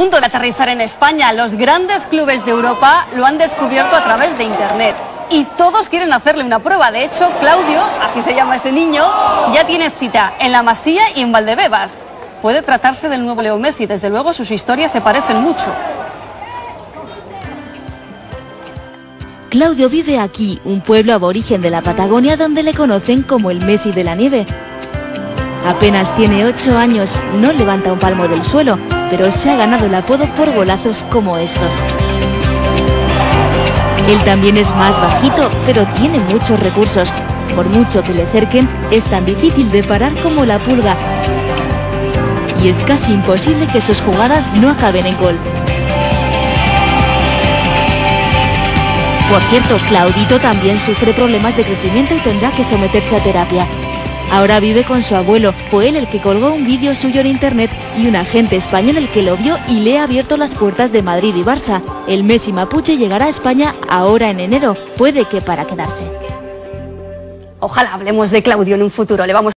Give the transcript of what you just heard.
punto de aterrizar en España. Los grandes clubes de Europa lo han descubierto a través de Internet. Y todos quieren hacerle una prueba. De hecho, Claudio, así se llama este niño, ya tiene cita en La Masía y en Valdebebas. Puede tratarse del nuevo Leo Messi. Desde luego sus historias se parecen mucho. Claudio vive aquí, un pueblo aborigen de la Patagonia donde le conocen como el Messi de la nieve. Apenas tiene 8 años, no levanta un palmo del suelo, pero se ha ganado el apodo por golazos como estos. Él también es más bajito, pero tiene muchos recursos. Por mucho que le cerquen, es tan difícil de parar como la pulga. Y es casi imposible que sus jugadas no acaben en gol. Por cierto, Claudito también sufre problemas de crecimiento y tendrá que someterse a terapia. Ahora vive con su abuelo, fue él el que colgó un vídeo suyo en internet y un agente español el que lo vio y le ha abierto las puertas de Madrid y Barça. El Messi Mapuche llegará a España ahora en enero, puede que para quedarse. Ojalá hablemos de Claudio en un futuro. Le vamos